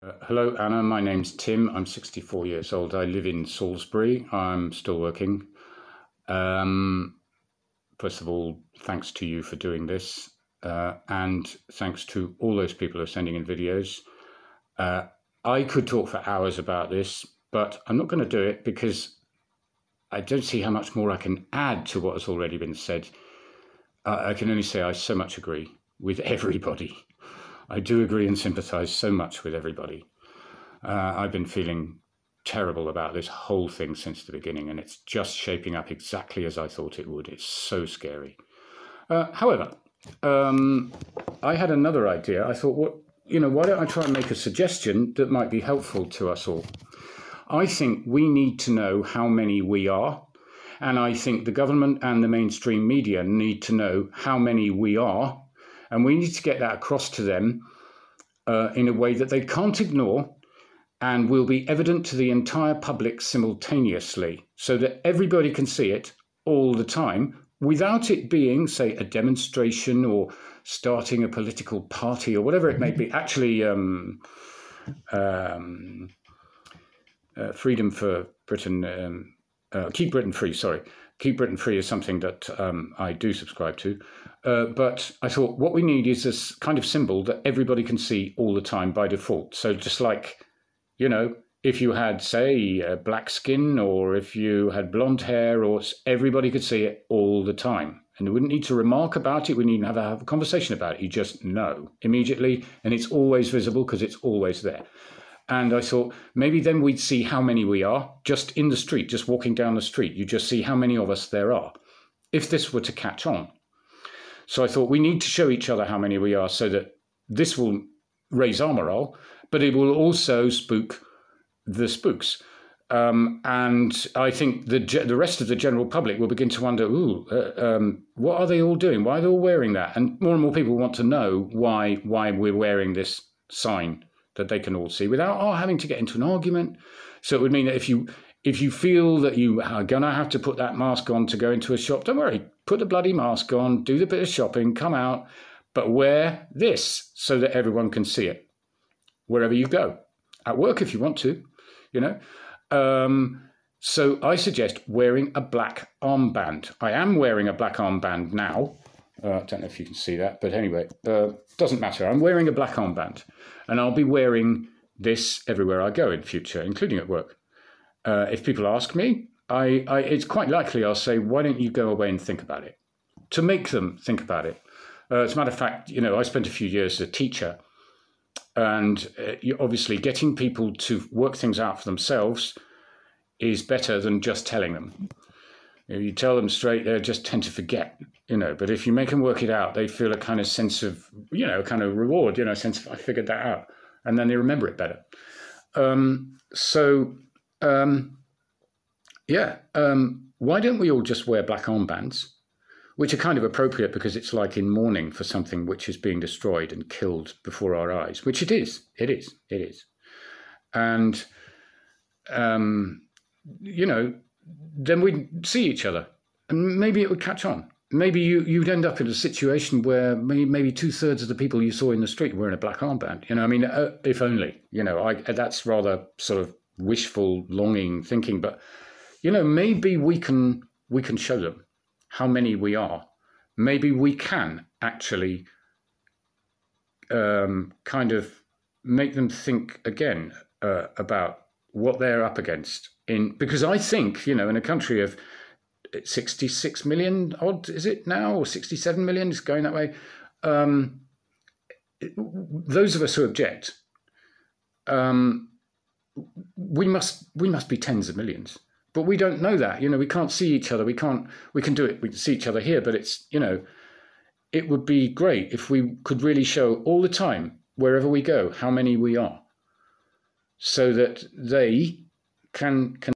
Uh, hello, Anna. My name's Tim. I'm 64 years old. I live in Salisbury. I'm still working. Um, first of all, thanks to you for doing this. Uh, and thanks to all those people who are sending in videos. Uh, I could talk for hours about this, but I'm not going to do it because I don't see how much more I can add to what has already been said. I can only say I so much agree with everybody. I do agree and sympathize so much with everybody. Uh, I've been feeling terrible about this whole thing since the beginning, and it's just shaping up exactly as I thought it would. It's so scary. Uh, however, um, I had another idea. I thought, what you know, why don't I try and make a suggestion that might be helpful to us all? I think we need to know how many we are, and I think the government and the mainstream media need to know how many we are and we need to get that across to them uh, in a way that they can't ignore and will be evident to the entire public simultaneously so that everybody can see it all the time without it being, say, a demonstration or starting a political party or whatever it may be. Actually, um, um, uh, Freedom for Britain, um, uh, Keep Britain Free, sorry, Keep Britain Free is something that um, I do subscribe to. Uh, but I thought what we need is this kind of symbol that everybody can see all the time by default. So just like, you know, if you had, say, uh, black skin or if you had blonde hair, or everybody could see it all the time. And we wouldn't need to remark about it. We need to have a, have a conversation about it. You just know immediately, and it's always visible because it's always there. And I thought maybe then we'd see how many we are just in the street, just walking down the street. You just see how many of us there are. If this were to catch on. So I thought we need to show each other how many we are so that this will raise our morale, but it will also spook the spooks. Um, and I think the the rest of the general public will begin to wonder, ooh, uh, um, what are they all doing? Why are they all wearing that? And more and more people want to know why why we're wearing this sign that they can all see without oh, having to get into an argument. So it would mean that if you if you feel that you are going to have to put that mask on to go into a shop, don't worry. Put the bloody mask on, do the bit of shopping, come out, but wear this so that everyone can see it wherever you go. At work, if you want to, you know. Um, so I suggest wearing a black armband. I am wearing a black armband now. Uh, I don't know if you can see that, but anyway, uh, doesn't matter. I'm wearing a black armband, and I'll be wearing this everywhere I go in future, including at work. Uh, if people ask me, I, I, it's quite likely I'll say, why don't you go away and think about it? To make them think about it. Uh, as a matter of fact, you know, I spent a few years as a teacher, and uh, obviously getting people to work things out for themselves is better than just telling them. You tell them straight, they just tend to forget, you know. But if you make them work it out, they feel a kind of sense of, you know, kind of reward, you know, sense of I figured that out, and then they remember it better. Um, so, um, yeah, um, why don't we all just wear black armbands, which are kind of appropriate because it's like in mourning for something which is being destroyed and killed before our eyes, which it is, it is, it is, and um, you know then we'd see each other and maybe it would catch on. Maybe you, you'd end up in a situation where maybe, maybe two thirds of the people you saw in the street were in a black armband. You know, I mean, uh, if only, you know, I, that's rather sort of wishful longing thinking, but, you know, maybe we can, we can show them how many we are. Maybe we can actually um, kind of make them think again uh, about what they're up against in because I think you know in a country of 66 million odd is it now or 67 million is going that way um, those of us who object um, we must we must be tens of millions. But we don't know that you know we can't see each other we can't we can do it we can see each other here but it's you know it would be great if we could really show all the time wherever we go how many we are so that they can can